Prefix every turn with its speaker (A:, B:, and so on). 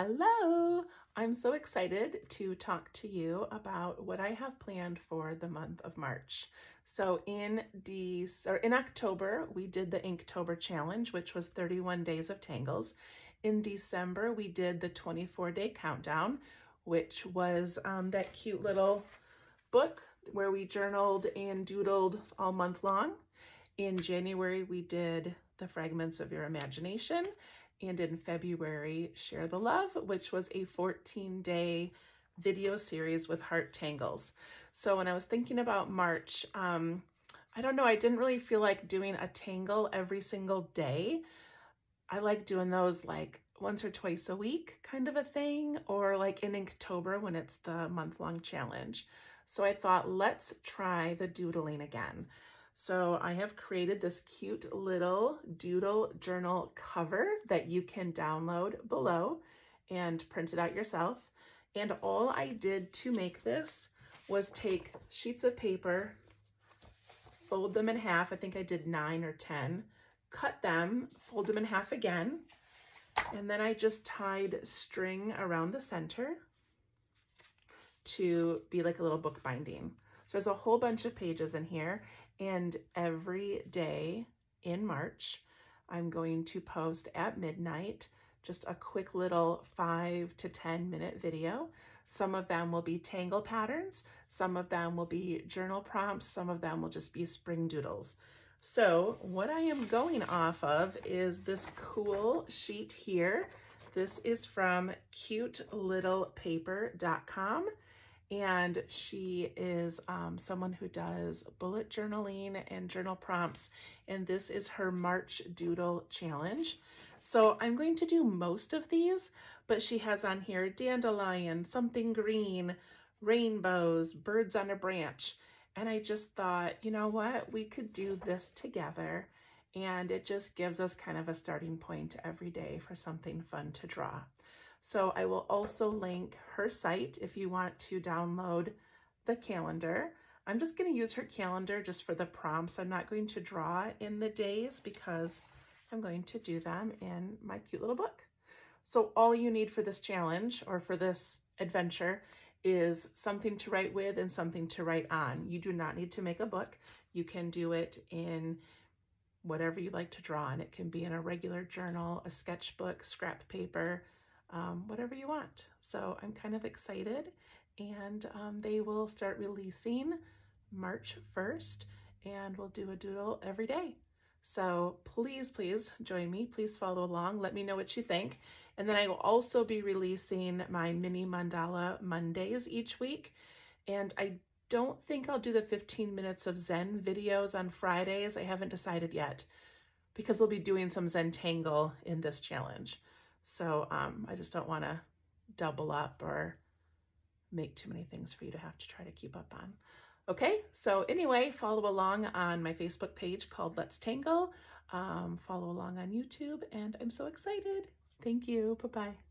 A: Hello! I'm so excited to talk to you about what I have planned for the month of March. So in the, or in October, we did the Inktober challenge, which was 31 days of tangles. In December, we did the 24 day countdown, which was um, that cute little book where we journaled and doodled all month long. In January, we did the fragments of your imagination and in February, Share the Love, which was a 14 day video series with heart tangles. So when I was thinking about March, um, I don't know, I didn't really feel like doing a tangle every single day. I like doing those like once or twice a week kind of a thing, or like in October when it's the month long challenge. So I thought, let's try the doodling again. So I have created this cute little doodle journal cover that you can download below and print it out yourself. And all I did to make this was take sheets of paper, fold them in half. I think I did nine or 10, cut them, fold them in half again. And then I just tied string around the center to be like a little book binding. So there's a whole bunch of pages in here and every day in March, I'm going to post at midnight just a quick little five to 10 minute video. Some of them will be tangle patterns, some of them will be journal prompts, some of them will just be spring doodles. So what I am going off of is this cool sheet here. This is from cutelittlepaper.com and she is um, someone who does bullet journaling and journal prompts, and this is her March Doodle Challenge. So I'm going to do most of these, but she has on here dandelion, something green, rainbows, birds on a branch, and I just thought, you know what, we could do this together, and it just gives us kind of a starting point every day for something fun to draw. So I will also link her site if you want to download the calendar. I'm just going to use her calendar just for the prompts. I'm not going to draw in the days because I'm going to do them in my cute little book. So all you need for this challenge or for this adventure is something to write with and something to write on. You do not need to make a book. You can do it in whatever you like to draw and It can be in a regular journal, a sketchbook, scrap paper, um, whatever you want. So I'm kind of excited and um, they will start releasing March 1st and we'll do a doodle every day. So please, please join me. Please follow along. Let me know what you think. And then I will also be releasing my mini mandala Mondays each week. And I don't think I'll do the 15 minutes of Zen videos on Fridays. I haven't decided yet because we'll be doing some Zentangle in this challenge. So um, I just don't want to double up or make too many things for you to have to try to keep up on. Okay, so anyway, follow along on my Facebook page called Let's Tangle. Um, follow along on YouTube, and I'm so excited. Thank you. Bye-bye.